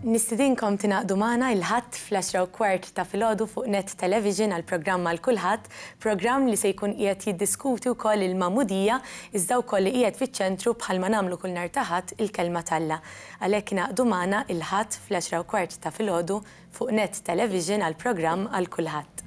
Nistidinkom tingħaqdu magħna il-Ħadd fl-għaxra u kwart ta' filgħodu fuq Net Television għal programm għal kulħadd, programm li se jkun qiegħed jiddiskuti wkoll il-magħmudija iżda wkoll li qiegħed fiċ-ċentru bħalma nagħmlu kull nhar ta' Ħadd il-Kelma t'Alla. Għalhekk ingħaqdu magħna il-Ħadd fl-għaxra u kwart ta' filgħodu Fuq Net Television għal programm għal kulħadd.